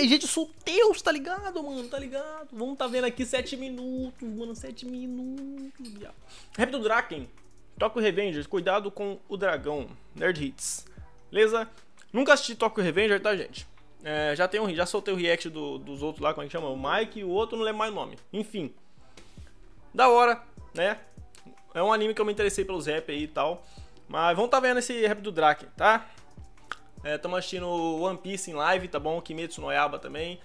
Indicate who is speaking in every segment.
Speaker 1: É gente solteiro, tá ligado, mano? Tá ligado? Vamos tá vendo aqui 7 minutos, mano. 7 minutos. Rap do Draken. Tokyo Revengers. Cuidado com o dragão. Nerd Hits. Beleza? Nunca assisti Tokyo Revenger, tá, gente? É, já, tem um, já soltei o react do, dos outros lá, como é que chama? O Mike e o outro não lembro mais o nome. Enfim. Da hora, né? É um anime que eu me interessei pelos rap aí e tal. Mas vamos tá vendo esse rap do Draken, tá? Estamos é, assistindo One Piece em live, tá bom? Kimetsu no Yaba também.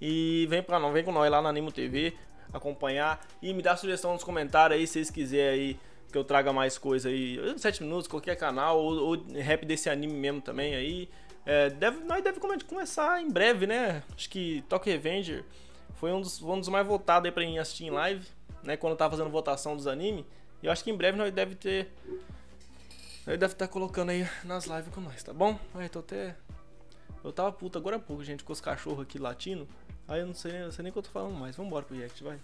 Speaker 1: E vem pra não, vem com nós lá na Animo TV acompanhar e me dá sugestão nos comentários aí se vocês quiserem aí que eu traga mais coisa aí, 7 minutos, qualquer canal, ou, ou, rap desse anime mesmo também aí. É, deve, nós deve começar em breve, né? Acho que Tokyo Revenger foi um dos, um dos mais votados aí pra mim assistir em live, né? Quando eu tava fazendo votação dos animes. E eu acho que em breve nós deve ter ele deve estar tá colocando aí nas lives com nós, tá bom? Aí tô até. Eu tava puto agora há pouco, gente, com os cachorros aqui latindo. Aí eu não sei, não sei nem o que eu tô falando mais. Vambora pro react, vai.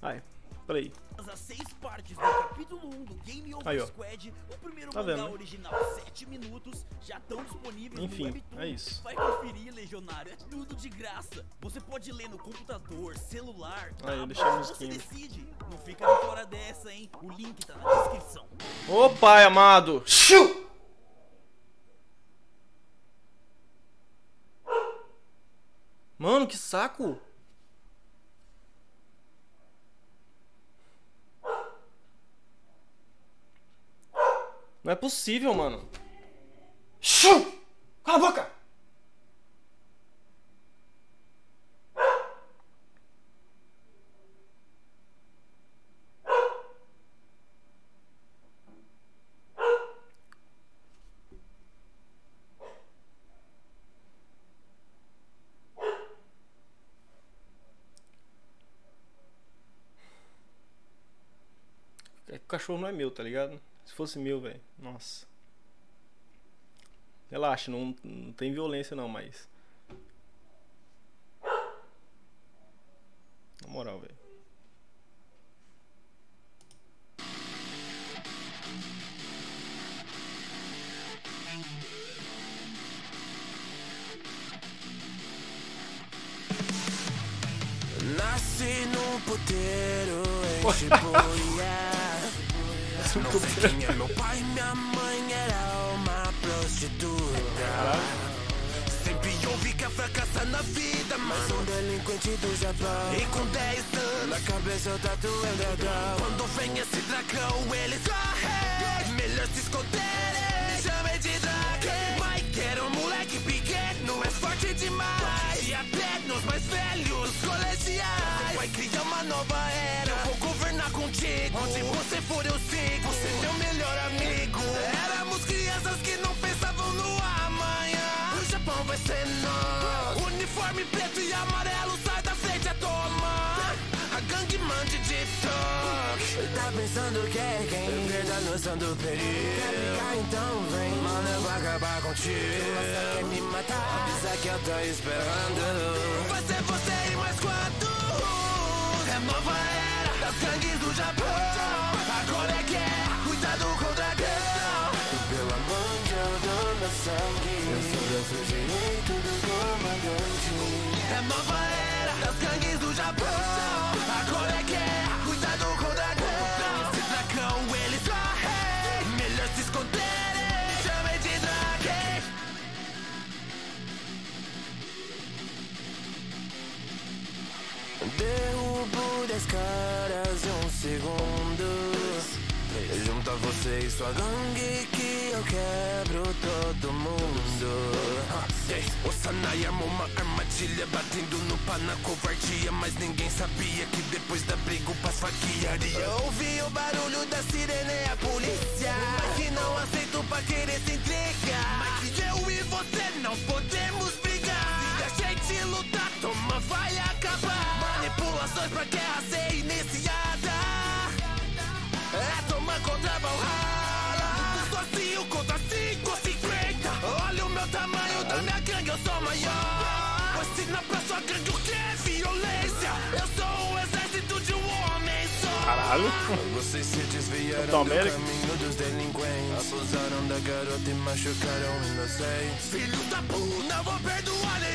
Speaker 1: Vai. Peraí. As seis partes do capítulo 1 do Game Over Aí, ó. Squad, o primeiro tá mangá vendo, original 7 minutos, já estão disponíveis Enfim, no Webtoon. é isso. Vai conferir, Legionário, é tudo de graça. Você pode ler no computador, celular, Aí, tablet, você decide. Não fica fora dessa, hein? O link tá na descrição. Ô pai amado! Shoo! Mano, que saco! Não é possível, mano. Shoo! Cala a boca! É o cachorro não é meu, tá ligado? Se fosse meu, velho. Nossa. Relaxa, não, não tem violência não, mas. Na moral, velho. Nasci num puteiro em Shibuya não sei quem é meu pai, minha mãe era uma prostituta. Sempre ouvi que a fracassa na vida, mas um delinquente do Japão. E com 10 anos, na cabeça eu tatuei um dragão. Quando vem esse dragão, eles correm. Melhor se esconder, me chamei de dragão. Mike era um moleque pequeno, Preto e amarelo, sai da frente, é toma. A gangue mande de toque. Tá pensando que é quem? Perde a noção do perigo. Quer ficar então vem. Mano, eu vou acabar contigo. Você quer me matar? Avisa que eu tô esperando. Derrubo 10 caras em um segundo. Junta você e sua gangue que eu quebro todo mundo. O Sanai armou uma armadilha batendo no pá na covardia. Mas ninguém sabia que depois da briga o paz faquearia. Manipulações pra guerra ser iniciada. É tomar contra a Valhalla. Sozinho contra 5 50. Olha o meu tamanho da minha gangue, eu sou maior. Ensina pra sua gangue o que é violência. Eu sou o exército de um homem só.
Speaker 2: Caralho.
Speaker 1: Vocês se desviaram do caminho dos delinquentes. Abusaram da garota e machucaram inocentes. Filho da puta, não vou perdoar nenhum.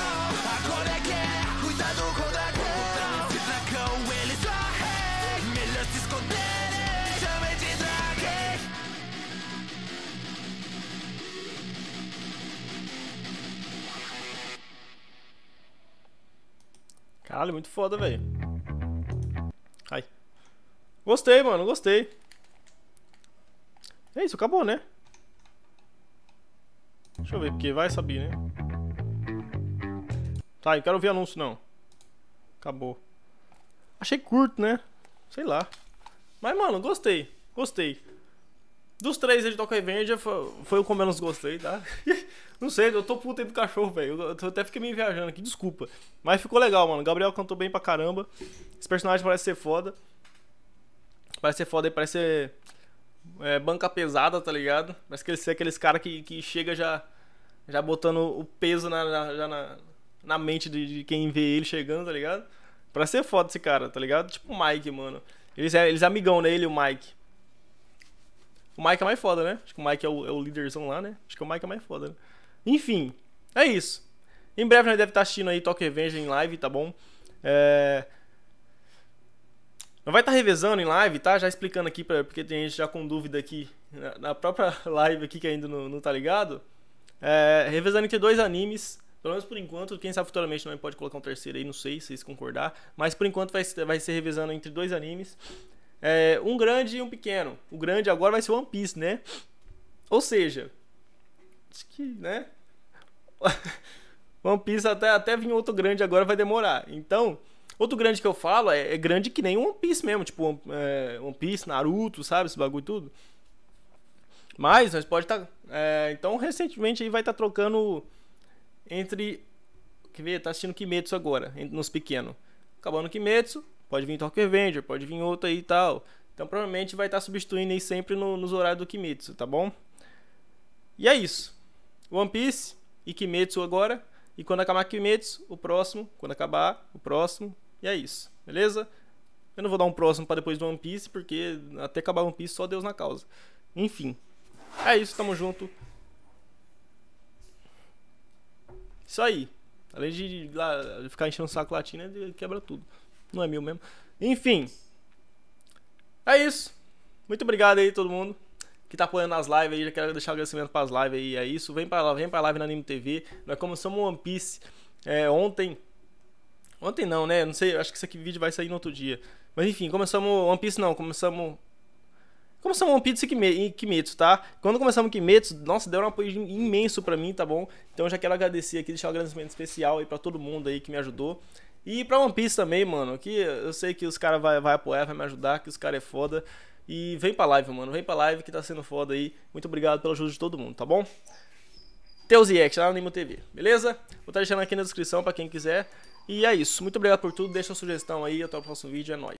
Speaker 2: Caralho, muito foda, velho. Ai. Gostei, mano, gostei. É isso, acabou, né? Deixa eu ver, porque vai saber, né? Tá, eu quero ver anúncio, não. Acabou. Achei curto, né? Sei lá. Mas, mano, gostei. Gostei. Dos três aí de Tokyo Avenger foi, foi o que eu menos gostei, tá? Não sei, eu tô puto aí do cachorro, velho. Eu tô- até fiquei meio viajando aqui, desculpa. Mas ficou legal, mano. Gabriel cantou bem pra caramba. Esse personagem parece ser foda. Parece ser foda aí, parece ser. é, banca pesada, tá ligado? Parece que ele ser aqueles caras que, que chega já. Já botando o peso na, na- na, na mente de, de quem vê ele chegando, tá ligado? Parece ser foda esse cara, tá ligado? Tipo o Mike, mano. Eles é, eles é amigão, né? Ele e o Mike. O Mike é mais foda, né? Acho que o Mike é o, é o líderzão lá, né? Acho que o Mike é mais foda, né? Enfim, é isso. Em breve nós deve estar assistindo aí Tokyo Revenge em live, tá bom? É... Não vai estar revezando em live, tá? Já explicando aqui, pra, porque tem gente já com dúvida aqui na, na própria live aqui que ainda não, não tá ligado. É, revezando entre dois animes, pelo menos por enquanto, quem sabe futuramente não pode colocar um terceiro aí, não sei se vocês concordar. Mas por enquanto vai, vai ser revezando entre dois animes. É, um grande e um pequeno. O grande agora vai ser One Piece, né? Ou seja, que, né? One Piece até, até vir outro grande agora vai demorar. Então, outro grande que eu falo é, é grande que nem One Piece mesmo. Tipo, é, One Piece, Naruto, sabe? Esse bagulho tudo. Mas nós pode estar. então, recentemente aí vai estar trocando entre. Quer ver? Tá assistindo Kimetsu agora, nos pequenos. Acabando Kimetsu, pode vir Tokyo Avenger, pode vir outro aí e tal. Então, provavelmente vai estar substituindo aí sempre no- nos horários do Kimetsu, tá bom? E é isso. One Piece e Kimetsu agora. E quando acabar Kimetsu, o próximo. Quando acabar, o próximo. E é isso. Beleza? Eu não vou dar um próximo pra depois do One Piece, porque até acabar One Piece só Deus na causa. Enfim. É isso, tamo junto. Isso aí. Além de, lá, de ficar enchendo o saco latino, quebra tudo. Não é meu mesmo. Enfim. É isso. Muito obrigado aí todo mundo que tá apoiando as lives aí. Já quero deixar um agradecimento pras lives aí. É isso. Vem lá- vem pra live na Anime TV. Nós começamos One Piece é, ontem. Ontem não, né? Não sei, acho que esse aqui vídeo vai sair no outro dia. Mas enfim, começamos One Piece não, começamos Começamos One Piece e Kime- Kimetsu, tá? Quando começamos Kimetsu, nossa, deu um apoio imenso pra mim, tá bom? Então já quero agradecer aqui, deixar um agradecimento especial aí pra todo mundo aí que me ajudou. E pra One Piece também, mano, que eu sei que os caras vai, vai apoiar, vai me ajudar, que os caras é foda. E vem pra live, mano, vem pra live que tá sendo foda aí. Muito obrigado pela ajuda de todo mundo, tá bom? Teus React lá no Nimo TV, beleza? Vou estar deixando aqui na descrição pra quem quiser. E é isso, muito obrigado por tudo, deixa a sugestão aí, até o próximo vídeo, é nóis.